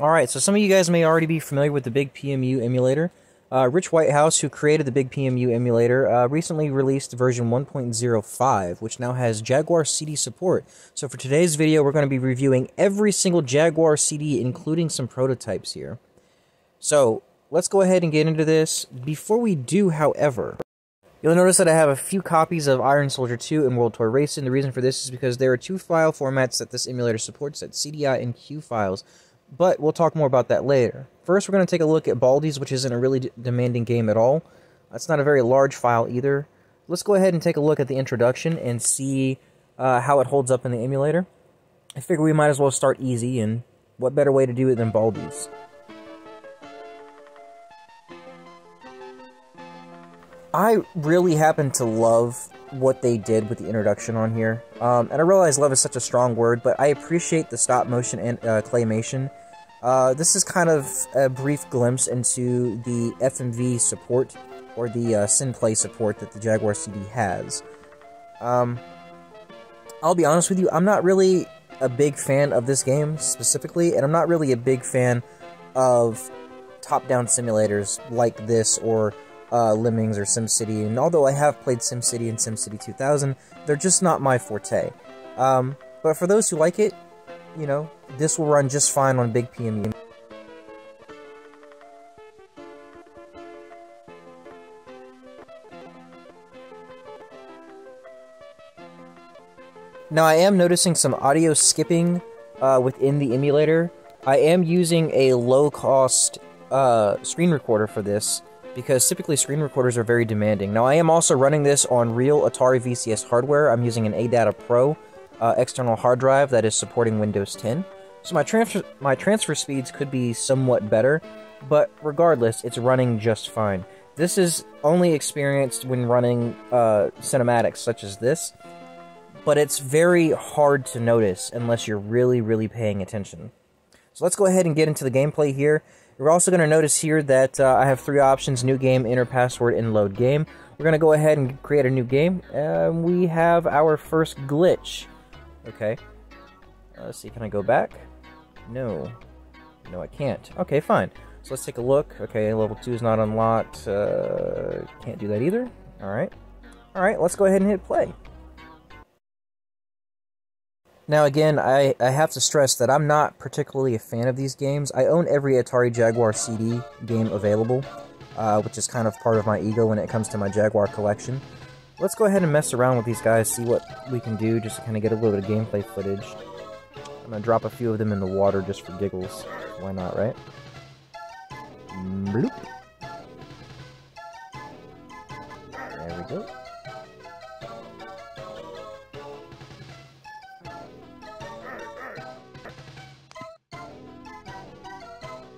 Alright, so some of you guys may already be familiar with the BigPEmu emulator. Uh, Rich Whitehouse, who created the BigPEmu emulator, uh, recently released version 1.05, which now has Jaguar CD support. So for today's video, we're going to be reviewing every single Jaguar CD, including some prototypes here. So let's go ahead and get into this. Before we do, however, You'll notice that I have a few copies of Iron Soldier 2 and World Tour Racing. The reason for this is because there are two file formats that this emulator supports, that's CDI and CUE files but we'll talk more about that later. First, we're going to take a look at Baldies, which isn't a really demanding game at all. It's not a very large file either. Let's go ahead and take a look at the introduction and see uh, how it holds up in the emulator. I figure we might as well start easy, and what better way to do it than Baldies? I really happen to love what they did with the introduction on here. Um, and I realize love is such a strong word, but I appreciate the stop motion and uh, claymation uh, this is kind of a brief glimpse into the FMV support, or the uh, SynPlay support that the Jaguar CD has. Um, I'll be honest with you, I'm not really a big fan of this game specifically, and I'm not really a big fan of top-down simulators like this or uh, Lemmings or SimCity, and although I have played SimCity and SimCity 2000, they're just not my forte. Um, but for those who like it, you know, this will run just fine on BigPEmu. Now I am noticing some audio skipping uh, within the emulator. I am using a low-cost uh, screen recorder for this because typically screen recorders are very demanding. Now I am also running this on real Atari VCS hardware. I'm using an ADATA Pro uh, external hard drive that is supporting Windows 10. So my transfer my transfer speeds could be somewhat better, but regardless, it's running just fine. This is only experienced when running uh, cinematics such as this, but it's very hard to notice unless you're really, really paying attention. So let's go ahead and get into the gameplay here. You're also going to notice here that uh, I have three options, new game, enter password, and load game. We're going to go ahead and create a new game. and we have our first glitch. Okay. Uh, let's see, can I go back? No. No, I can't. Okay, fine. So let's take a look. Okay, level 2 is not unlocked. Uh, can't do that either. Alright. Alright, let's go ahead and hit play. Now again, I, I have to stress that I'm not particularly a fan of these games. I own every Atari Jaguar CD game available, uh, which is kind of part of my ego when it comes to my Jaguar collection. Let's go ahead and mess around with these guys, see what we can do, just to kind of get a little bit of gameplay footage. I'm gonna drop a few of them in the water just for giggles. Why not, right? Bloop. There we go.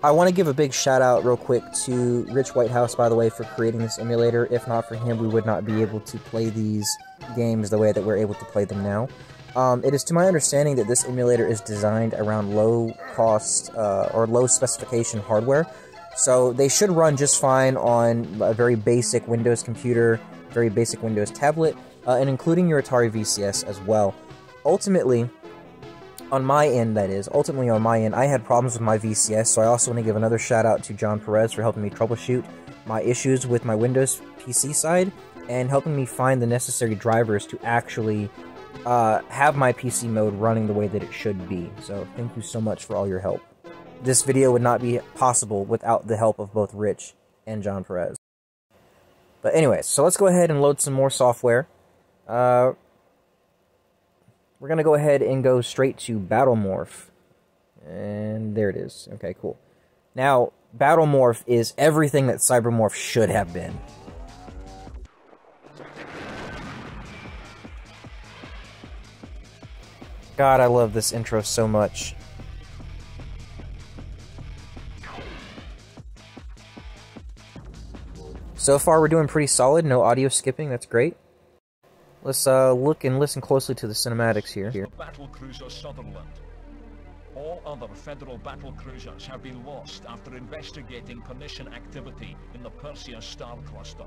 I want to give a big shout out real quick to Rich Whitehouse, by the way, for creating this emulator. If not for him, we would not be able to play these games the way that we're able to play them now. Um, it is to my understanding that this emulator is designed around low cost uh, or low specification hardware. So they should run just fine on a very basic Windows computer, very basic Windows tablet, uh, and including your Atari VCS as well. Ultimately, on my end, that is, ultimately on my end, I had problems with my VCS, so I also want to give another shout out to John Perez for helping me troubleshoot my issues with my Windows PC side and helping me find the necessary drivers to actually uh, have my PC mode running the way that it should be. So thank you so much for all your help. This video would not be possible without the help of both Rich and John Perez. But anyways, so let's go ahead and load some more software. Uh, we're going to go ahead and go straight to Battlemorph. And there it is. Okay, cool. Now, Battlemorph is everything that Cybermorph should have been. God, I love this intro so much. So far, we're doing pretty solid. No audio skipping. That's great. Let's uh, look and listen closely to the cinematics here. Battle cruiser Sutherland. All other federal battle cruisers have been lost after investigating Pernician activity in the Perseus star cluster.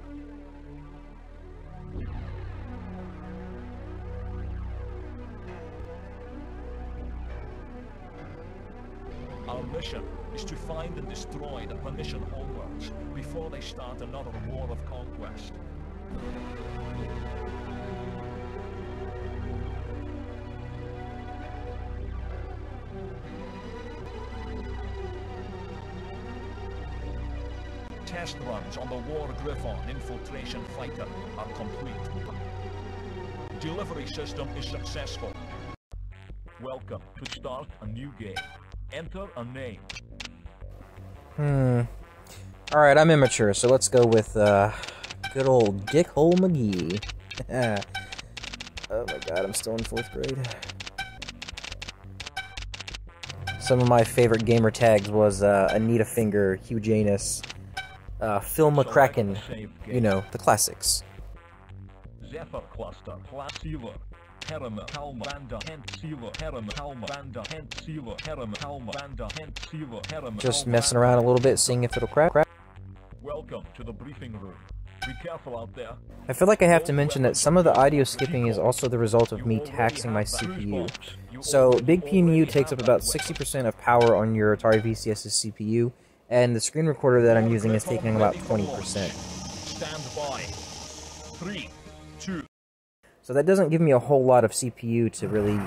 Our mission is to find and destroy the Permission homeworlds before they start another war of conquest. Test runs on the War Griffon infiltration fighter are complete. Delivery system is successful. Welcome to start a new game. Enter a name. Hmm. Alright, I'm immature, so let's go with, uh, good old Dickhole McGee. oh my god, I'm still in fourth grade. Some of my favorite gamer tags was, uh, Anita Finger, Hugh Janus, uh, Phil McCracken, you know, the classics. Zephyr Cluster, Placilla, Herama, Kalma, Banda, Hent, Sila, Herama, Kalma, Banda, Hent, Sila, Herama, Kalma, Banda, Hent, Sila, Herama, Just messing around a little bit, seeing if it'll crack. Welcome to the briefing room. Be careful out there. I feel like I have to mention that some of the audio skipping is also the result of me taxing my CPU. So, BigPEmu takes up about 60% of power on your Atari VCS's CPU, and the screen recorder that I'm using is taking about 20%. Stand by. Three, two, So that doesn't give me a whole lot of CPU to really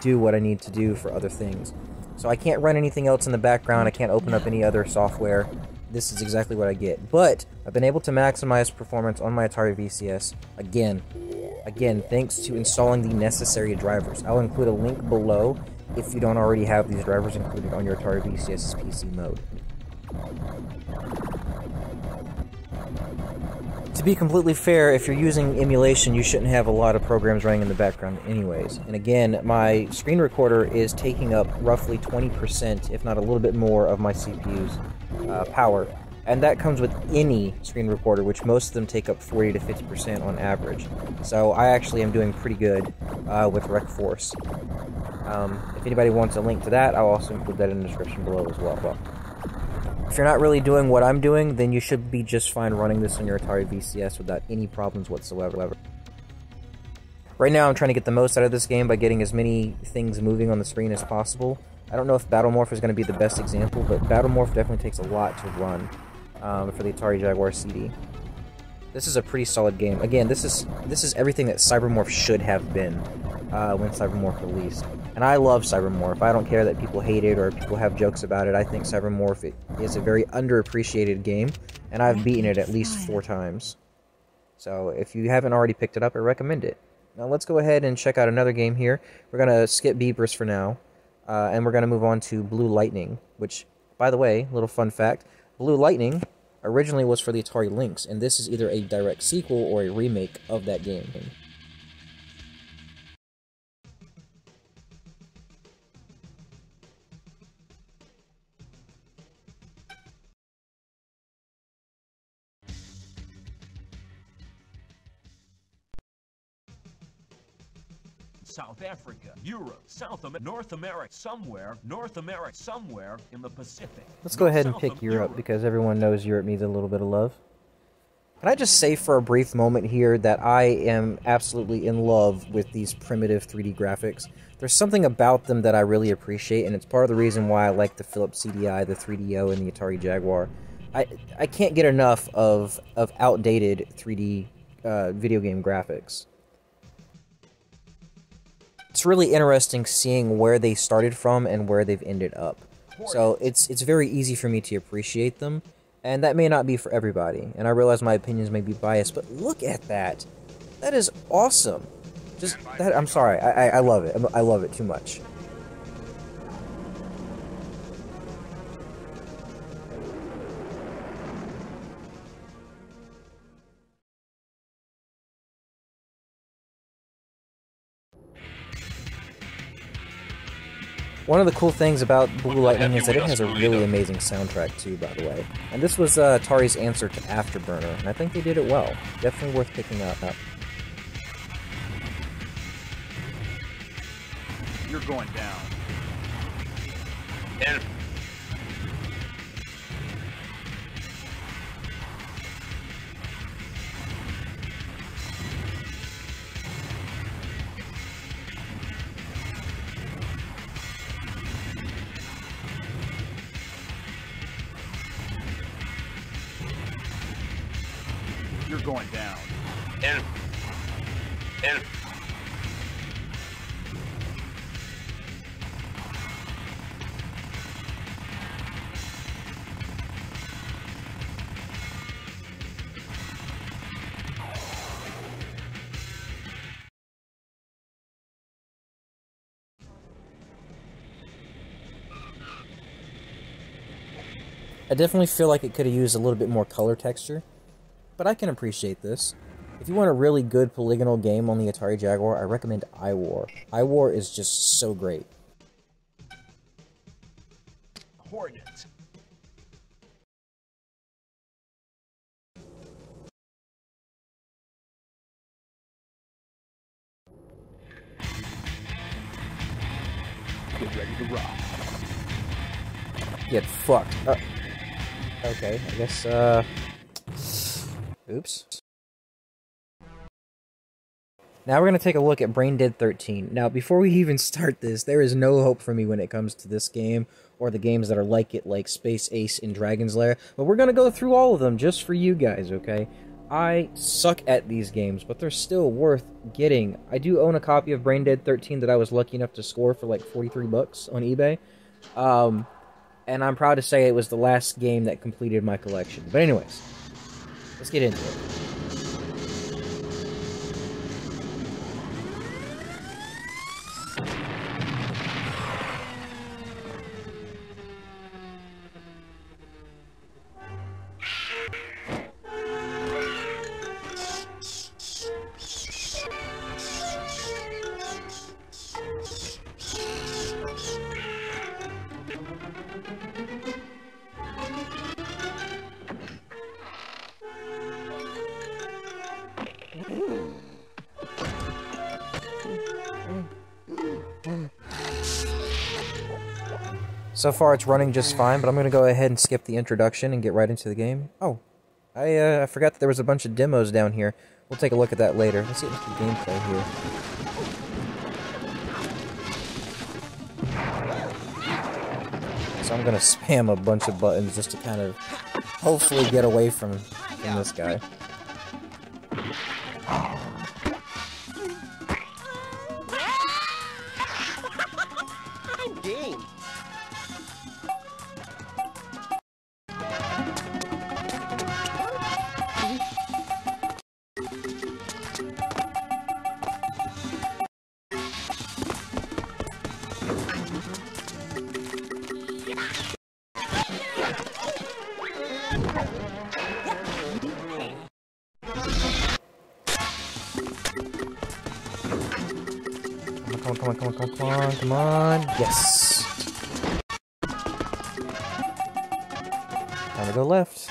do what I need to do for other things. So I can't run anything else in the background, I can't open up any other software. This is exactly what I get. But I've been able to maximize performance on my Atari VCS again. Again, thanks to installing the necessary drivers. I'll include a link below if you don't already have these drivers included on your Atari VCS's PC mode. To be completely fair, if you're using emulation, you shouldn't have a lot of programs running in the background anyways. And again, my screen recorder is taking up roughly 20%, if not a little bit more, of my CPU's uh, power. And that comes with any screen recorder, which most of them take up 40 to 50% on average. So I actually am doing pretty good uh, with RecForth. Um, if anybody wants a link to that, I'll also include that in the description below as well. well if you're not really doing what I'm doing, then you should be just fine running this on your Atari VCS without any problems whatsoever. Right now, I'm trying to get the most out of this game by getting as many things moving on the screen as possible. I don't know if Battlemorph is going to be the best example, but Battlemorph definitely takes a lot to run um, for the Atari Jaguar CD. This is a pretty solid game. Again, this is this is everything that Cybermorph should have been uh, when Cybermorph released. And I love Cybermorph. I don't care that people hate it or people have jokes about it. I think Cybermorph is a very underappreciated game, and I've beaten it at least four times. So if you haven't already picked it up, I recommend it. Now let's go ahead and check out another game here. We're going to skip Beepers for now, uh, and we're going to move on to Blue Lightning, which, by the way, little fun fact, Blue Lightning originally was for the Atari Lynx, and this is either a direct sequel or a remake of that game. South Africa, Europe, South America, North America, somewhere, North America, somewhere in the Pacific. Let's go ahead and South pick of Europe because everyone knows Europe needs a little bit of love. Can I just say for a brief moment here that I am absolutely in love with these primitive 3D graphics? There's something about them that I really appreciate, and it's part of the reason why I like the Philips CDI, the 3DO, and the Atari Jaguar. I I can't get enough of of outdated 3D uh, video game graphics. It's really interesting seeing where they started from and where they've ended up. So it's it's very easy for me to appreciate them, and that may not be for everybody. And I realize my opinions may be biased, but look at that. That is awesome. Just that. I'm sorry. I I, I love it. I love it too much. One of the cool things about Blue Lightning is that it has a really amazing soundtrack too, by the way. And this was uh, Atari's answer to Afterburner, and I think they did it well. Definitely worth picking that up. You're going down. And You're going down. In. In. I definitely feel like it could have used a little bit more color texture, but I can appreciate this. If you want a really good polygonal game on the Atari Jaguar, I recommend iWar. iWar is just so great. Hornet. Get ready to rock. Get fucked. Uh, okay, I guess, uh... Oops. Now we're going to take a look at Braindead 13. Now, before we even start this, there is no hope for me when it comes to this game or the games that are like it, like Space Ace and Dragon's Lair. But we're going to go through all of them just for you guys, okay? I suck at these games, but they're still worth getting. I do own a copy of Braindead 13 that I was lucky enough to score for like 43 bucks on eBay. Um, and I'm proud to say it was the last game that completed my collection. But anyways, let's get into it. Far, it's running just fine, but I'm going to go ahead and skip the introduction and get right into the game. Oh, I, uh, I forgot that there was a bunch of demos down here. We'll take a look at that later. Let's see what's the gameplay here. So I'm going to spam a bunch of buttons just to kind of hopefully get away from, from this guy. Come on, come on, come on, come on, come on. Yes! Time to go left.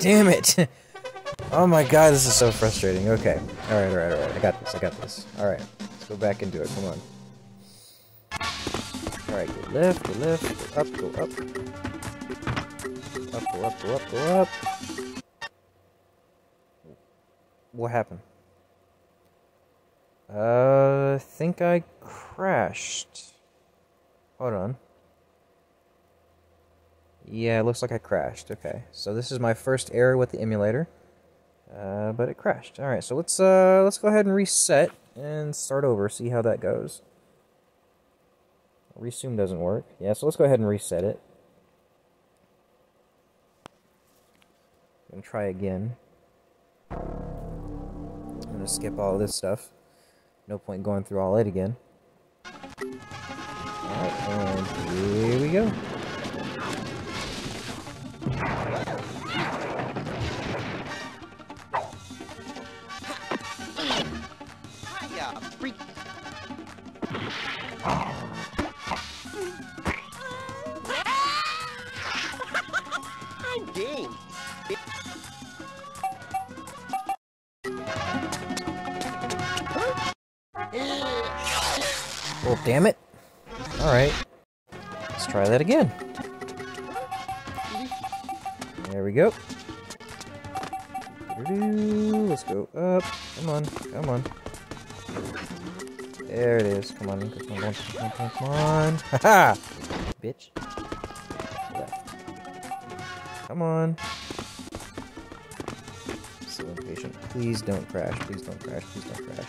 Damn it! Oh my god, this is so frustrating. Okay. Alright, alright, alright. I got this, I got this. Alright. Let's go back and do it. Come on. Alright, go left, go left, go up, go up. Go up, go up, go up. What happened? Uh, I think I crashed. Hold on. Yeah, it looks like I crashed. Okay, so this is my first error with the emulator. Uh, but it crashed. All right, so let's uh let's go ahead and reset and start over. See how that goes. Resume doesn't work. Yeah, so let's go ahead and reset it. And try again. I'm gonna skip all this stuff. No point going through all it again. Alright, and here we go. Again. There we go. Let's go up. Come on. Come on. There it is. Come on, come on, come on, come on. Haha! Bitch. Come on. So impatient. Please don't crash. Please don't crash. Please don't crash.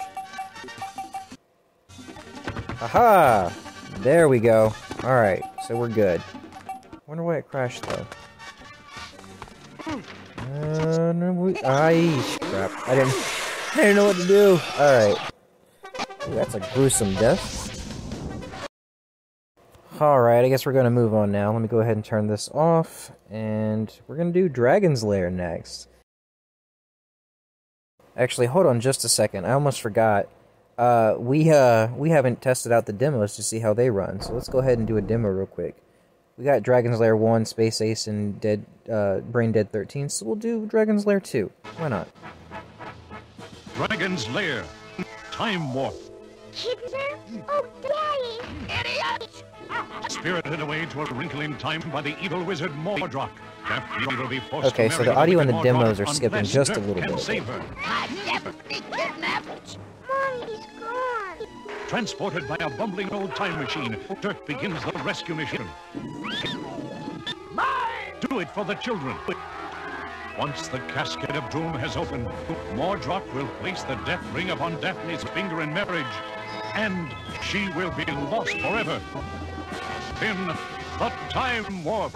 Aha! There we go. Alright, so we're good. Wonder why it crashed though. Uh, aye, crap. I didn't, I didn't know what to do. Alright. Ooh, that's a gruesome death. Alright, I guess we're gonna move on now. Let me go ahead and turn this off. And we're gonna do Dragon's Lair next. Actually, hold on just a second. I almost forgot. Uh, we, uh, we haven't tested out the demos to see how they run. So let's go ahead and do a demo real quick. We got Dragon's Lair 1, Space Ace, and Dead, uh, Braindead 13, so we'll do Dragon's Lair 2. Why not? Dragon's Lair. Time Warp. Kidnap? Oh, Daddy! Idiot! Spirited away to a wrinkle in time by the evil wizard Mordroc. Daphne will be forced Okay, so the audio and the demos are skipping just a Dirk little can bit. Save her. I'd never be kidnapped! Mommy's gone! Transported by a bumbling old time machine, Dirk begins the rescue mission. Do it for the children. Once the casket of doom has opened, Mordroc will place the death ring upon Daphne's finger in marriage, and she will be lost forever. In the Time Warp.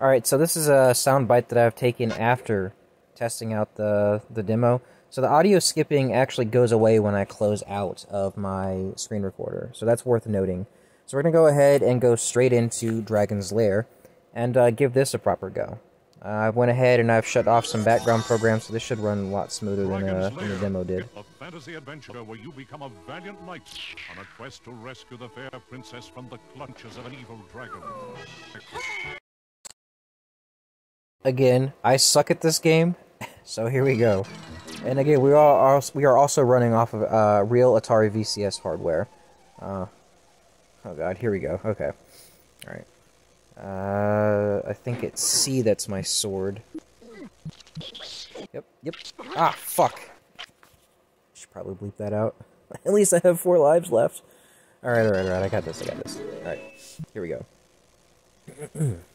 Alright, so this is a sound bite that I've taken after testing out the, the demo. So the audio skipping actually goes away when I close out of my screen recorder. So that's worth noting. So we're going to go ahead and go straight into Dragon's Lair and uh, give this a proper go. Uh, I went ahead and I've shut off some background programs, so this should run a lot smoother than, uh, than the demo did. A fantasy adventure where you become a valiant knight on a quest to rescue the fair princess from the clutches of an evil dragon. Again, I suck at this game, so here we go. And again, we are we are also running off of uh, real Atari VCS hardware. Uh, oh god, here we go. Okay, all right. Uh, I think it's C that's my sword. Yep, yep. Ah, fuck. Should probably bleep that out. At least I have four lives left. All right, all right, all right. I got this. I got this. All right, here we go.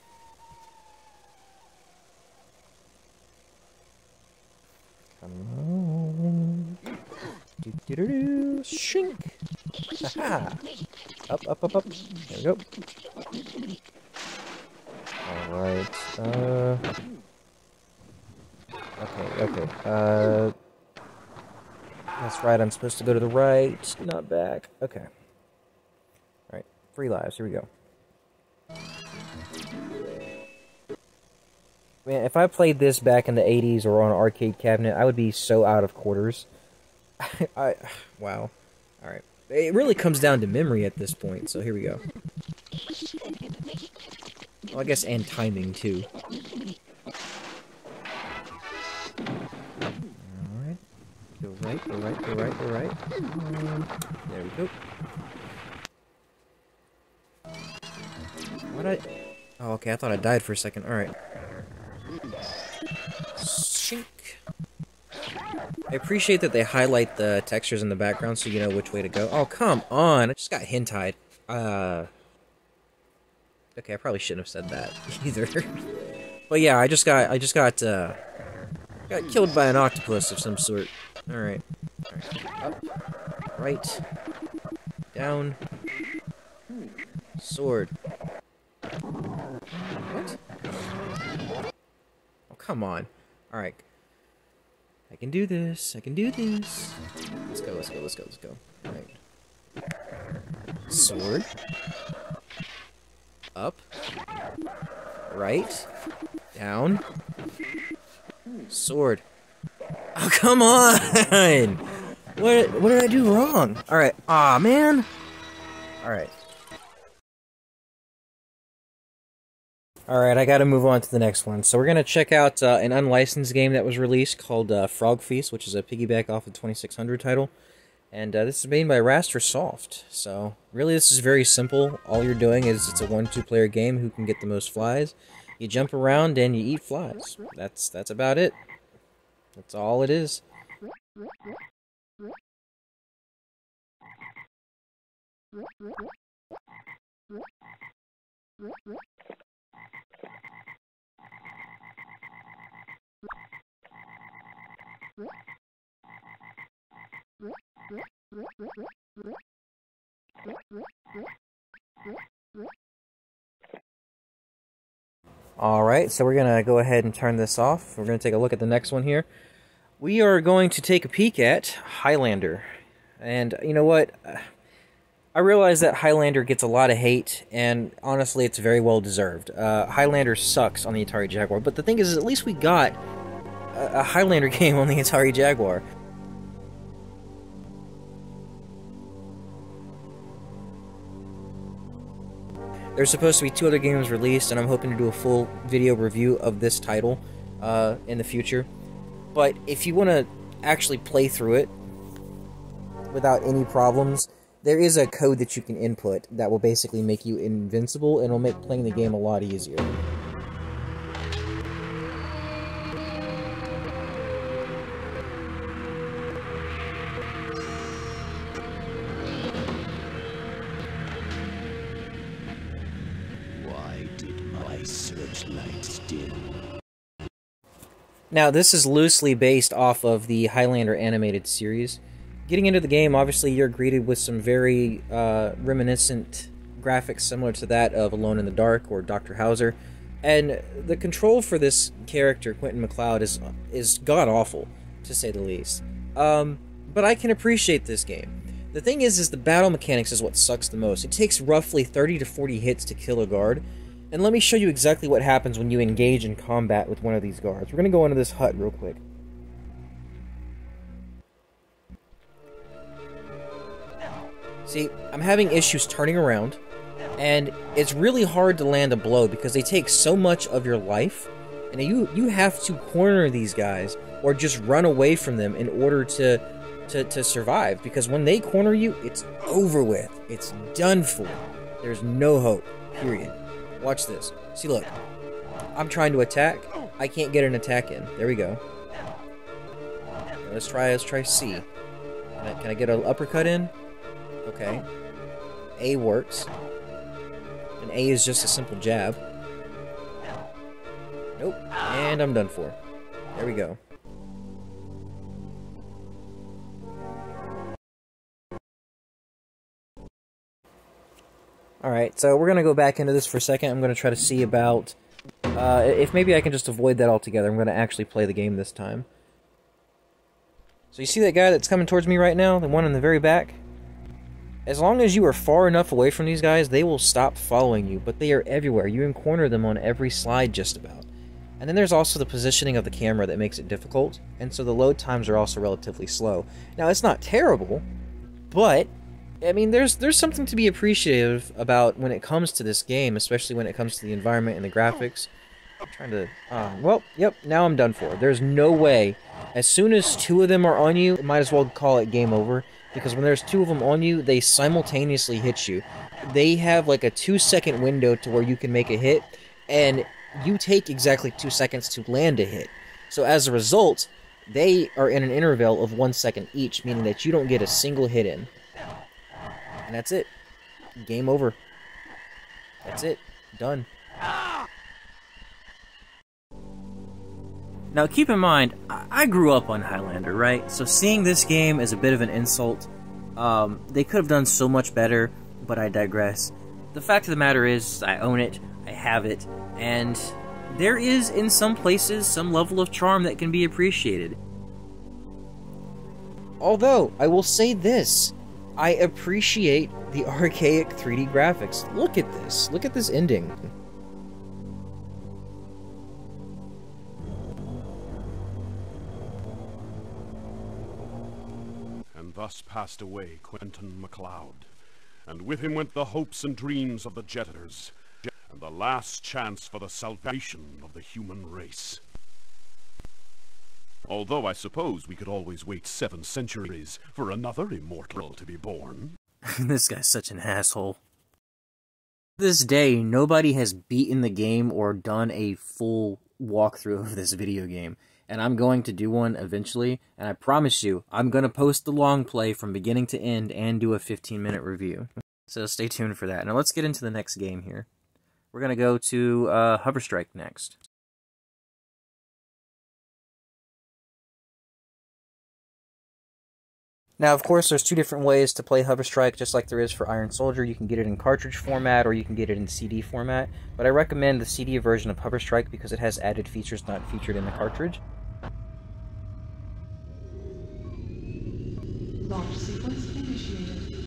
Come on. Do, do, do, do. Shink. Haha. Up, up, up, up. There we go. Alright. Uh. Okay, okay. Uh. That's right, I'm supposed to go to the right, not back. Okay. Alright, three lives, here we go. Man, if I played this back in the 80s or on an arcade cabinet, I would be so out of quarters. I wow. All right. It really comes down to memory at this point. So here we go. Well, I guess and timing too. All right. Go right. Go right. Go right. Go right. There we go. What I? Oh, okay. I thought I died for a second. All I appreciate that they highlight the textures in the background so you know which way to go. Oh, come on! I just got hintayed. Uh... Okay, I probably shouldn't have said that either. but yeah, I just got, I just got, uh... Got killed by an octopus of some sort. Alright. Alright. Up. Right. Down. Sword. What? Oh, come on. Alright. I can do this. I can do this. Let's go, let's go, let's go, let's go. Alright. Sword. Up. Right. Down. Sword. Oh, come on! What, what did I do wrong? Alright. Aw, man! Alright. Alright, I gotta move on to the next one. So we're gonna check out uh, an unlicensed game that was released called uh, Frog Feast, which is a piggyback off the 2600 title. And uh, this is made by RasterSoft. So really this is very simple. All you're doing is it's a one-two player game who can get the most flies. You jump around and you eat flies. That's that's about it. That's all it is. Alright, so we're going to go ahead and turn this off. We're going to take a look at the next one here. We are going to take a peek at Highlander. And you know what? I realize that Highlander gets a lot of hate, and honestly, it's very well deserved. Uh, Highlander sucks on the Atari Jaguar, but the thing is, is at least we got a, a Highlander game on the Atari Jaguar. There's supposed to be two other games released, and I'm hoping to do a full video review of this title uh, in the future. But if you want to actually play through it without any problems, there is a code that you can input that will basically make you invincible and will make playing the game a lot easier. Why did my searchlight dim? Now, this is loosely based off of the Highlander animated series. Getting into the game, obviously, you're greeted with some very uh, reminiscent graphics similar to that of Alone in the Dark or Dr. Hauser. And the control for this character, Quentin MacLeod, is is god awful, to say the least. Um, but I can appreciate this game. The thing is, is the battle mechanics is what sucks the most. It takes roughly 30 to 40 hits to kill a guard, and let me show you exactly what happens when you engage in combat with one of these guards. We're gonna go into this hut real quick. See, I'm having issues turning around, and it's really hard to land a blow because they take so much of your life, and you you have to corner these guys or just run away from them in order to to, to survive. Because when they corner you, it's over with. It's done for. There's no hope. Period. Watch this. See, look. I'm trying to attack. I can't get an attack in. There we go. Let's try. Let's try C. Can I, can I get an uppercut in? Okay. A works. And A is just a simple jab. Nope. And I'm done for. There we go. Alright, so we're going to go back into this for a second. I'm going to try to see about... Uh, if maybe I can just avoid that altogether. I'm going to actually play the game this time. So you see that guy that's coming towards me right now? The one in the very back? As long as you are far enough away from these guys, they will stop following you, but they are everywhere. You encorner them on every slide just about. And then there's also the positioning of the camera that makes it difficult, and so the load times are also relatively slow. Now, it's not terrible, but I mean, there's there's something to be appreciative about when it comes to this game, especially when it comes to the environment and the graphics. I'm trying to, uh, well, yep, now I'm done for. There's no way. As soon as two of them are on you, might as well call it game over because when there's two of them on you, they simultaneously hit you. They have like a two second window to where you can make a hit, and you take exactly two seconds to land a hit. So as a result, they are in an interval of one second each, meaning that you don't get a single hit in. And that's it. Game over. That's it. Done. Now, keep in mind, I grew up on Highlander, right? So seeing this game is a bit of an insult. Um, they could have done so much better, but I digress. The fact of the matter is, I own it, I have it, and there is, in some places, some level of charm that can be appreciated. Although, I will say this I appreciate the archaic 3D graphics. Look at this. Look at this ending. Thus passed away Quentin MacLeod, and with him went the hopes and dreams of the Jetters, and the last chance for the salvation of the human race. Although I suppose we could always wait seven centuries for another immortal to be born. this guy's such an asshole. This day, nobody has beaten the game or done a full walkthrough of this video game. And I'm going to do one eventually. And I promise you, I'm going to post the long play from beginning to end and do a 15 minute review. So stay tuned for that. Now let's get into the next game here. We're going to go to uh, Hoverstrike next. Now, of course, there's two different ways to play Hoverstrike, just like there is for Iron Soldier. You can get it in cartridge format or you can get it in CD format, but I recommend the CD version of Hoverstrike because it has added features not featured in the cartridge. Launch sequence initiated.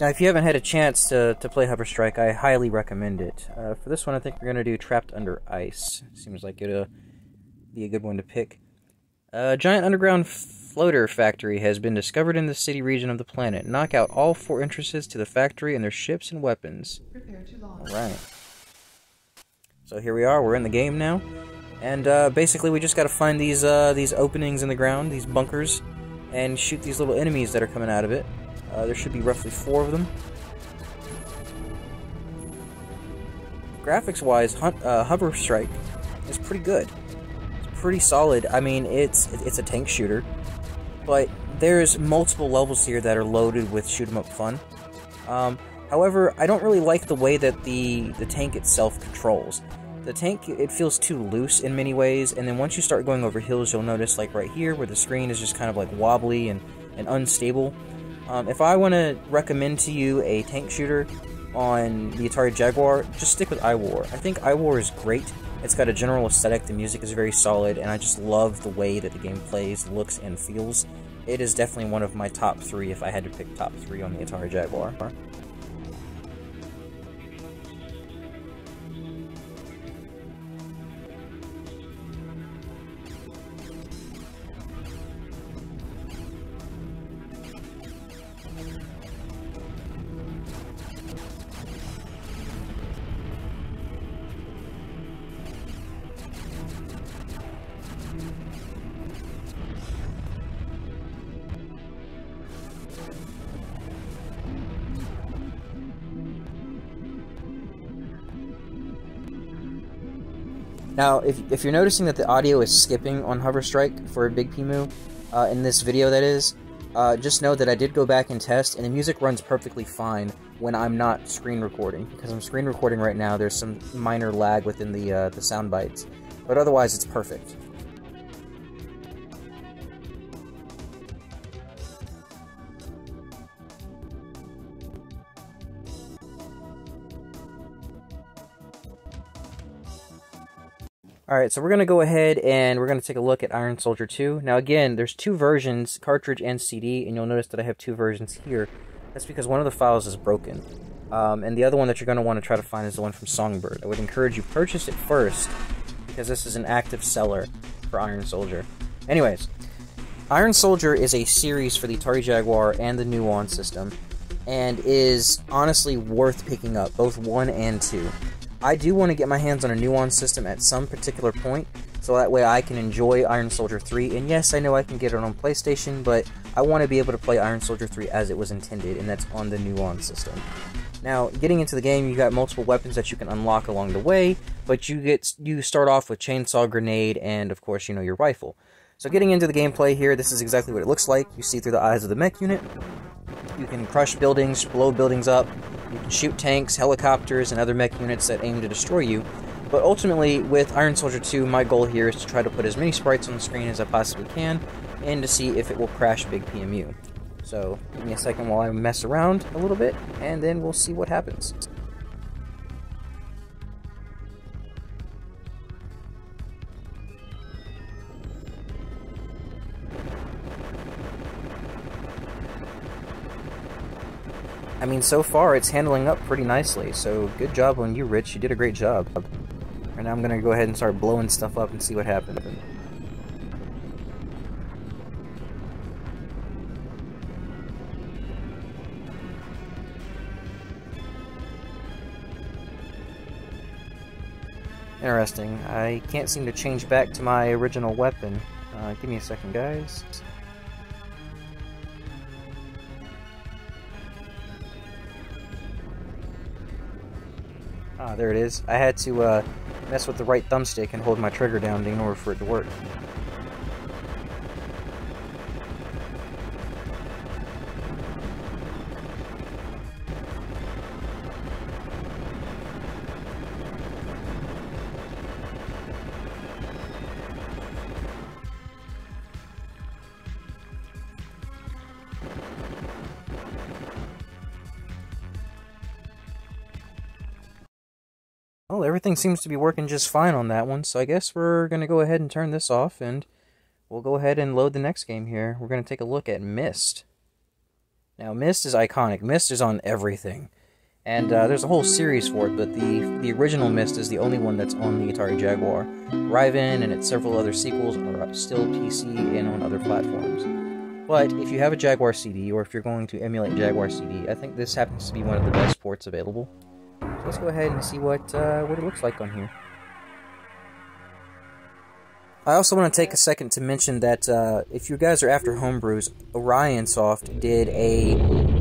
Now, if you haven't had a chance to, to play Hoverstrike, I highly recommend it. Uh, for this one, I think we're going to do Trapped Under Ice. Seems like it'll be a good one to pick. A giant underground floater factory has been discovered in the city region of the planet. Knock out all four entrances to the factory and their ships and weapons. Prepare to launch. Alright. So here we are, we're in the game now. And uh, basically we just gotta find these uh, these openings in the ground, these bunkers, and shoot these little enemies that are coming out of it. Uh, there should be roughly four of them. Graphics wise, Hunt, uh, Strike is pretty good. It's pretty solid. I mean, it's it's a tank shooter, but there's multiple levels here that are loaded with shoot 'em up fun. Um, however, I don't really like the way that the the tank itself controls. The tank it feels too loose in many ways, and then once you start going over hills, you'll notice like right here where the screen is just kind of like wobbly and, and unstable. Um, if I want to recommend to you a tank shooter on the Atari Jaguar, just stick with iWar. I think iWar is great. It's got a general aesthetic, the music is very solid, and I just love the way that the game plays, looks, and feels. It is definitely one of my top three if I had to pick top three on the Atari Jaguar. Now, if, if you're noticing that the audio is skipping on Hoverstrike for BigPEmu, uh, in this video that is, uh, just know that I did go back and test, and the music runs perfectly fine when I'm not screen recording. Because I'm screen recording right now, there's some minor lag within the, uh, the sound bites. But otherwise, it's perfect. So we're going to go ahead and we're going to take a look at Iron Soldier 2. Now again, there's two versions, cartridge and CD, and you'll notice that I have two versions here. That's because one of the files is broken. Um, and the other one that you're going to want to try to find is the one from Songbird. I would encourage you purchase it first, because this is an active seller for Iron Soldier. Anyways, Iron Soldier is a series for the Atari Jaguar and the Nuon system, and is honestly worth picking up, both 1 and 2. I do want to get my hands on a Nuon system at some particular point, so that way I can enjoy Iron Soldier 3. And yes, I know I can get it on PlayStation, but I want to be able to play Iron Soldier 3 as it was intended, and that's on the Nuon system. Now, getting into the game, you got multiple weapons that you can unlock along the way, but you get you start off with chainsaw, grenade, and of course, you know your rifle. So getting into the gameplay here, this is exactly what it looks like. You see through the eyes of the mech unit. You can crush buildings, blow buildings up. You can shoot tanks, helicopters, and other mech units that aim to destroy you. But ultimately, with Iron Soldier 2, my goal here is to try to put as many sprites on the screen as I possibly can, and to see if it will crash BigPEmu. So, give me a second while I mess around a little bit, and then we'll see what happens. I mean, so far it's handling up pretty nicely, so good job on you, Rich. You did a great job. And now I'm gonna go ahead and start blowing stuff up and see what happens. Interesting. I can't seem to change back to my original weapon. Uh, give me a second, guys. Ah, there it is. I had to uh, mess with the right thumbstick and hold my trigger down in order for it to work. Everything seems to be working just fine on that one, so I guess we're going to go ahead and turn this off, and we'll go ahead and load the next game here. We're going to take a look at Myst. Now, Myst is iconic. Myst is on everything. And uh, there's a whole series for it, but the, the original Myst is the only one that's on the Atari Jaguar. Riven and its several other sequels are still PC and on other platforms. But if you have a Jaguar CD, or if you're going to emulate Jaguar CD, I think this happens to be one of the best ports available. Let's go ahead and see what uh, what it looks like on here. I also want to take a second to mention that uh, if you guys are after homebrews, Orion Soft did a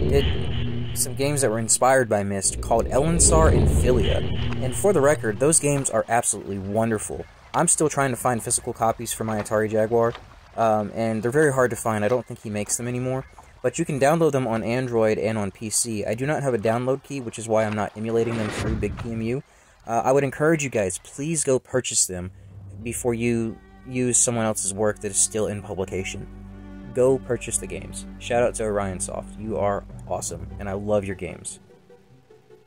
did some games that were inspired by Myst called Elansar and Philia. And for the record, those games are absolutely wonderful. I'm still trying to find physical copies for my Atari Jaguar, um, and they're very hard to find. I don't think he makes them anymore. But you can download them on Android and on PC. I do not have a download key, which is why I'm not emulating them through BigPEmu. Uh, I would encourage you guys, please go purchase them before you use someone else's work that is still in publication. Go purchase the games. Shout out to Orion Soft. You are awesome, and I love your games.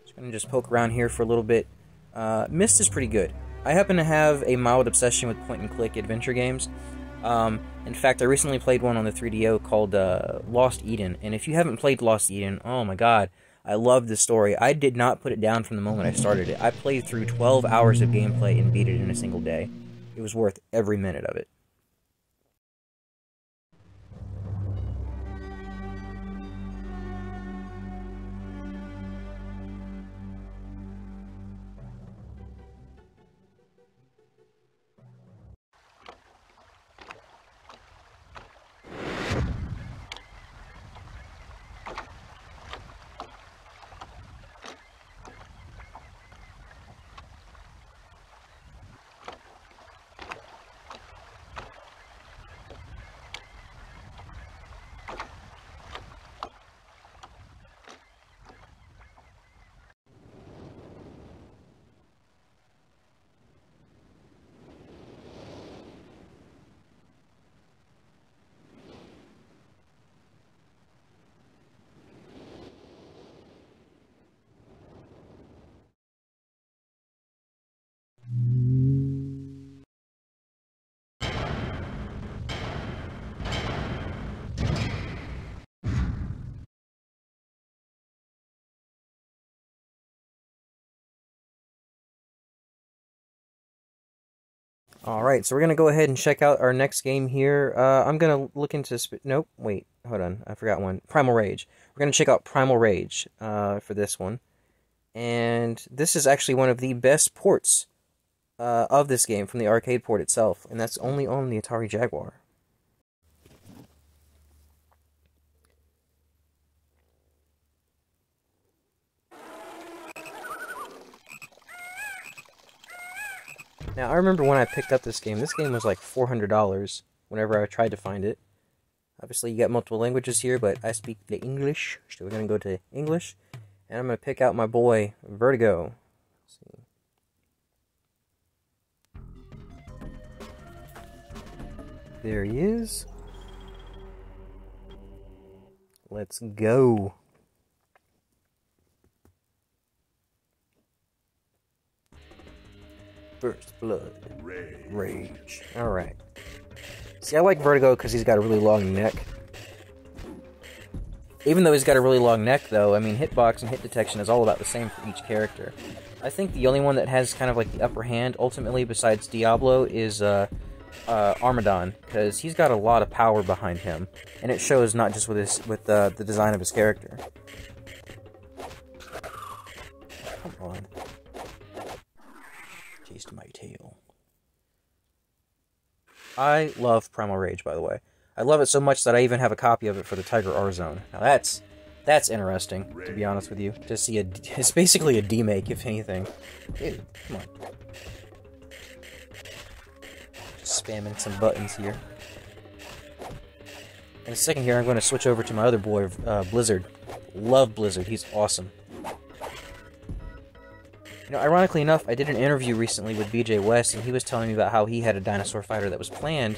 Just gonna just poke around here for a little bit. Uh, Myst is pretty good. I happen to have a mild obsession with point and click adventure games. Um, in fact, I recently played one on the 3DO called uh, Lost Eden, and if you haven't played Lost Eden, oh my god, I love the story. I did not put it down from the moment I started it. I played through 12 hours of gameplay and beat it in a single day. It was worth every minute of it. Alright, so we're going to go ahead and check out our next game here. Uh, I'm going to look into... Nope, wait, hold on, I forgot one. Primal Rage. We're going to check out Primal Rage uh, for this one. And this is actually one of the best ports uh, of this game from the arcade port itself. And that's only on the Atari Jaguar. Now, I remember when I picked up this game, this game was like $400 whenever I tried to find it. Obviously, you got multiple languages here, but I speak the English, so we're going to go to English. And I'm going to pick out my boy, Vertigo. There he is. Let's go. First Blood. Rage. Rage. Alright. See, I like Vertigo because he's got a really long neck. Even though he's got a really long neck, though, I mean, hitbox and hit detection is all about the same for each character. I think the only one that has kind of like the upper hand, ultimately, besides Diablo, is uh, uh, Armadon, because he's got a lot of power behind him, and it shows not just with his with uh, the design of his character. Come on. I love Primal Rage, by the way. I love it so much that I even have a copy of it for the Tiger R Zone. Now that's That's interesting, to be honest with you. To see a, it's basically a demake, if anything. Dude, come on. Just spamming some buttons here. In a second here, I'm going to switch over to my other boy, uh, Blizzard. Love Blizzard, he's awesome. You know, ironically enough, I did an interview recently with BJ West, and he was telling me about how he had a dinosaur fighter that was planned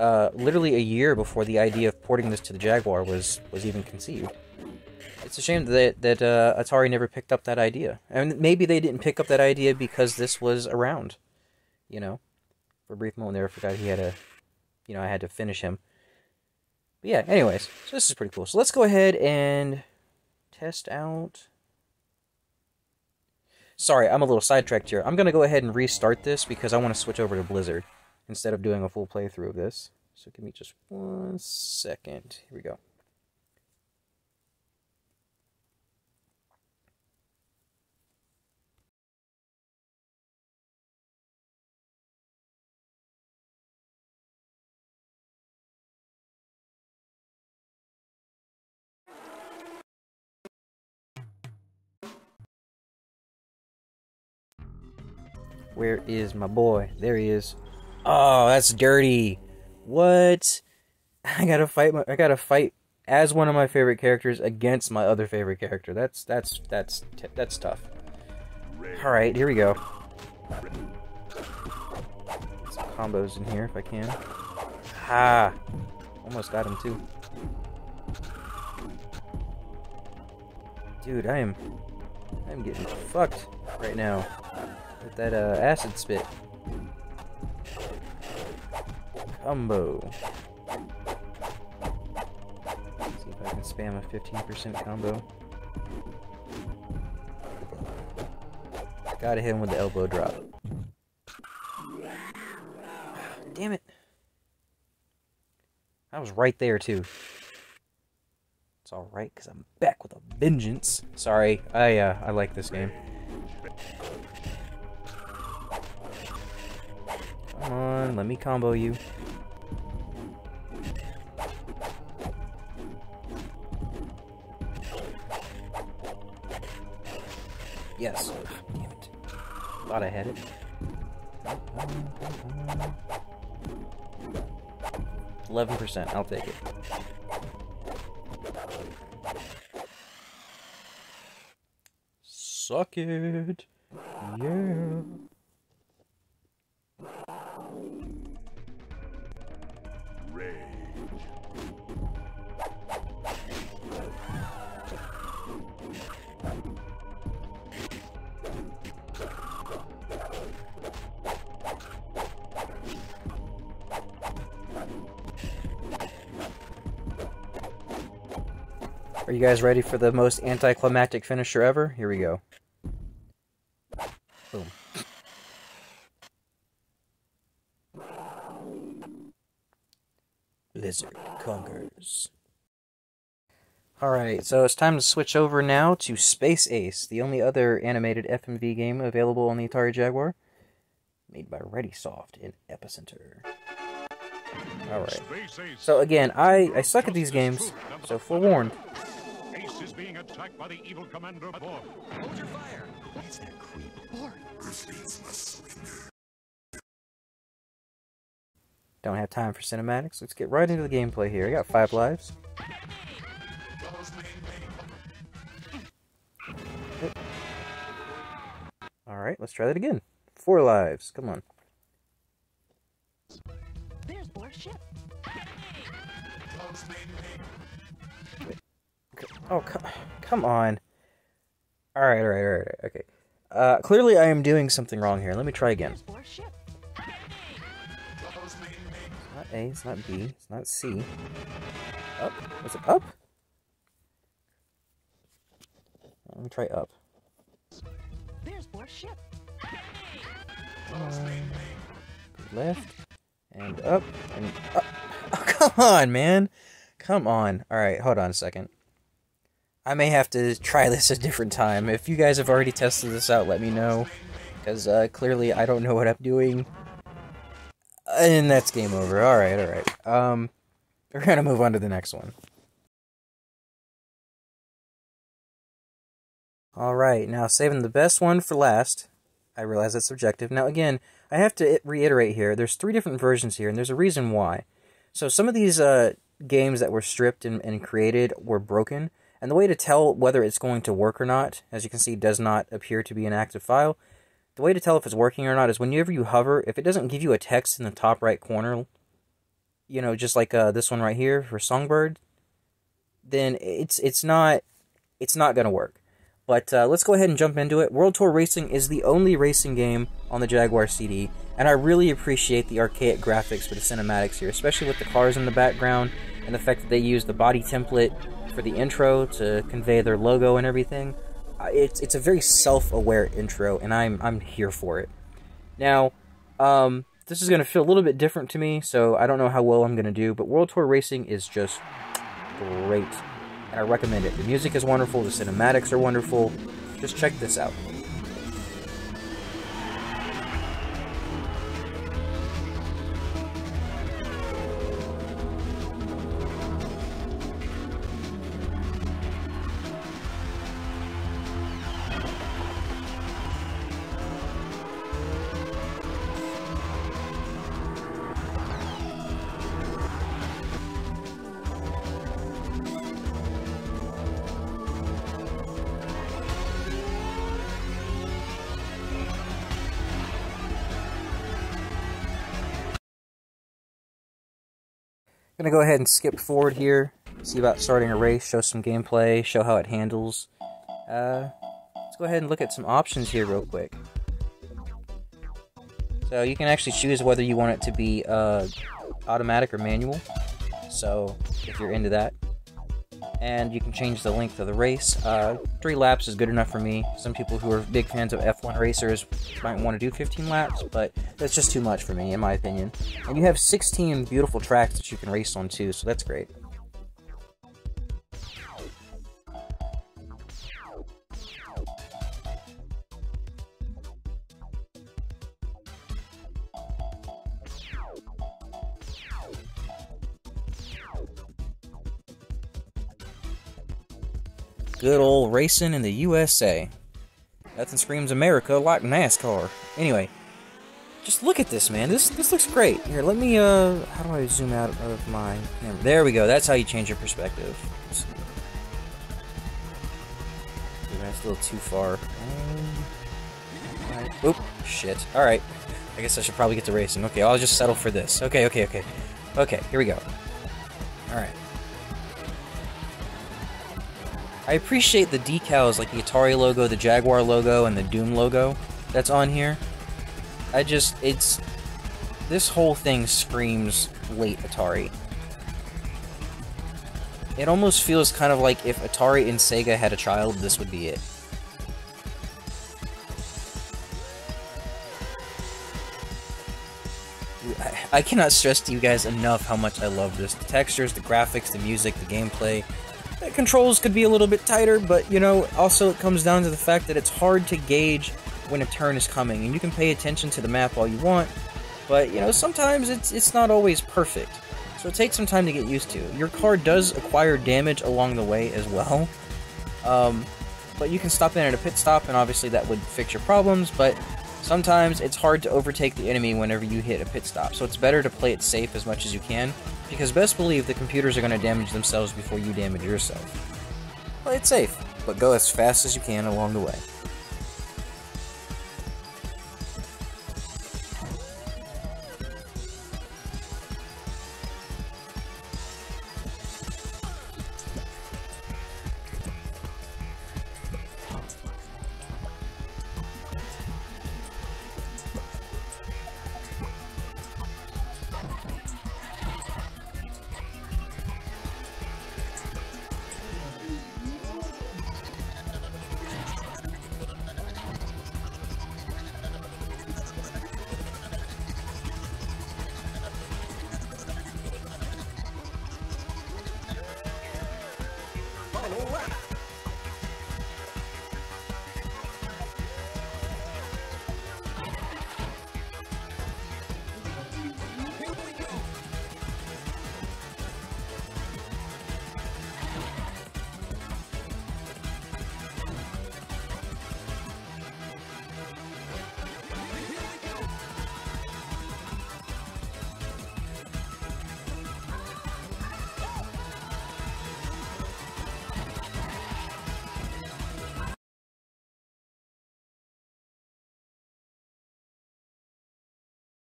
uh, literally a year before the idea of porting this to the Jaguar was was even conceived. It's a shame that that uh, Atari never picked up that idea, and maybe they didn't pick up that idea because this was around. You know, for a brief moment there, I forgot he had a, you know, I had to finish him. But yeah, anyways, so this is pretty cool. So let's go ahead and test out. Sorry, I'm a little sidetracked here. I'm gonna go ahead and restart this because I want to switch over to Blizzard instead of doing a full playthrough of this. So give me just one second. Here we go. Where is my boy? There he is. Oh, that's dirty. What? I gotta fight. My, I gotta fight as one of my favorite characters against my other favorite character. That's that's that's that's tough. All right, here we go. Some combos in here if I can. Ha! Almost got him too. Dude, I am I'm getting fucked right now with that uh, acid spit. Combo. see if I can spam a 15% combo. Gotta hit him with the elbow drop. Damn it. I was right there too. It's alright, because I'm back with a vengeance. Sorry, I uh, I like this game. Come on, let me combo you. Yes. Ah, damn it. Thought I had it. Eleven percent. I'll take it. Suck it. Yeah. You guys ready for the most anticlimactic finisher ever? Here we go. Boom. Lizard conquers. Alright, so it's time to switch over now to Space Ace, the only other animated FMV game available on the Atari Jaguar, made by ReadySoft in Epicenter. Alright. So again, I, I suck at these games, so forewarned. Ace is being attacked by the evil commander Borf. Hold your fire. It's that creep. Don't have time for cinematics. Let's get right into the gameplay here. I got five lives. Alright, let's try that again. Four lives. Come on. There's Borf's ship. Oh, come, on. Alright, alright, alright, okay. Uh, clearly I am doing something wrong here. Let me try again. It's not A, it's not B, it's not C. Up? Was it up? Let me try up. There's Borf's ship. Left and up and up. Oh, come on, man. Come on. Alright, hold on a second. I may have to try this a different time. If you guys have already tested this out, let me know. Because uh, clearly I don't know what I'm doing. And that's game over. Alright, alright. Um, we're gonna move on to the next one. Alright, now saving the best one for last. I realize that's subjective. Now, again, I have to reiterate here there's three different versions here, and there's a reason why. So, some of these uh, games that were stripped and, and created were broken, and the way to tell whether it's going to work or not, as you can see, does not appear to be an active file. The way to tell if it's working or not is whenever you hover, if it doesn't give you a text in the top right corner, you know, just like uh, this one right here for Songbird, then it's it's not it's not gonna work. But uh, let's go ahead and jump into it. World Tour Racing is the only racing game on the Jaguar CD, and I really appreciate the archaic graphics for the cinematics here, especially with the cars in the background and the fact that they use the body template for the intro to convey their logo and everything. Uh, It's it's a very self-aware intro, and I'm I'm here for it. Now, um, this is gonna feel a little bit different to me, so I don't know how well I'm gonna do. But World Tour Racing is just great. I recommend it. The music is wonderful, the cinematics are wonderful. Just check this out. Gonna go ahead and skip forward here, see about starting a race, show some gameplay, show how it handles. Uh, let's go ahead and look at some options here real quick. So you can actually choose whether you want it to be uh, automatic or manual. So if you're into that, and you can change the length of the race. Uh, three laps is good enough for me. Some people who are big fans of F1 racers might want to do 15 laps, but that's just too much for me, in my opinion. And you have 16 beautiful tracks that you can race on too, so that's great. Racing in the USA. Nothing screams America like NASCAR. Anyway, just look at this, man. This this looks great. Here, let me. Uh, how do I zoom out of my camera? There we go. That's how you change your perspective. That's a little too far. Um, alright. Oop, shit. All right. I guess I should probably get to racing. Okay, I'll just settle for this. Okay, okay, okay. Okay, here we go. All right. I appreciate the decals like the Atari logo, the Jaguar logo, and the Doom logo that's on here. I just, it's. This whole thing screams late Atari. It almost feels kind of like if Atari and Sega had a child, this would be it. I- cannot stress to you guys enough how much I love this. The textures, the graphics, the music, the gameplay. Controls could be a little bit tighter, but you know, also it comes down to the fact that it's hard to gauge when a turn is coming, and you can pay attention to the map all you want, but you know, sometimes it's it's not always perfect. So it takes some time to get used to. Your car does acquire damage along the way as well. Um, but you can stop in at a pit stop, and obviously that would fix your problems, but sometimes it's hard to overtake the enemy whenever you hit a pit stop, so it's better to play it safe as much as you can, because best believe the computers are going to damage themselves before you damage yourself. Play it safe, but go as fast as you can along the way.